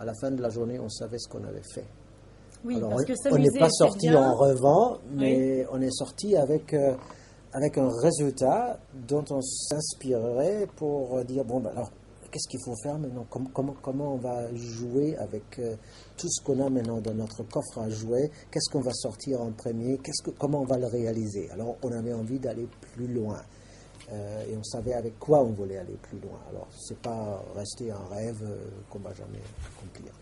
à la fin de la journée, on savait ce qu'on avait fait. Oui, Alors, parce on- n'est pas sorti en revend, mais on est sorti avec, euh, avec un résultat dont on s'inspirerait pour dire bon, ben alors, qu'est-ce qu'il faut faire maintenant? Comment, comment, comment on va jouer avec euh, tout ce qu'on a maintenant dans notre coffre à jouer Qu'est-ce qu'on va sortir en premier? Qu'est-ce que, Comment on va le réaliser? Alors, on avait envie d'aller plus loin. Euh, et on savait avec quoi on voulait aller plus loin. Alors, c'est pas rester un rêve euh, qu'on va jamais accomplir.